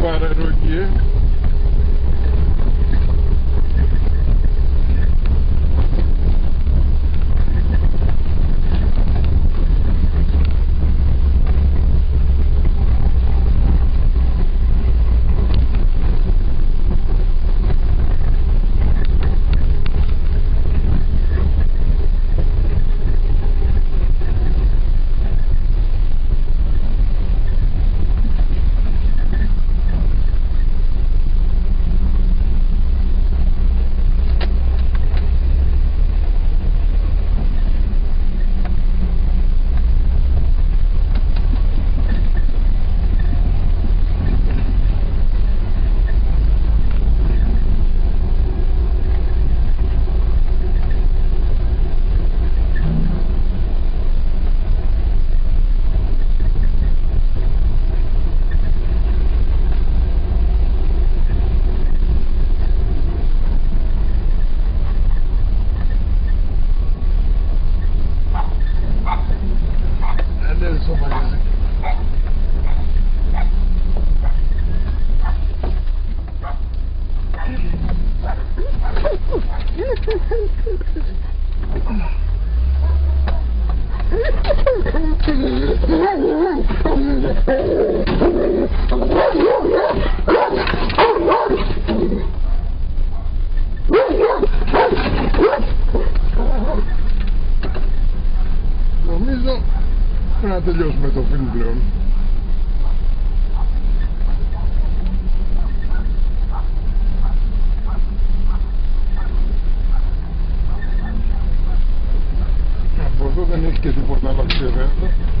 Guararugui. Πρέπει να τελειώσουμε το φιλμ πλέον. Ε, από εδώ δεν έχει και τίποτα άλλο ξέρετε.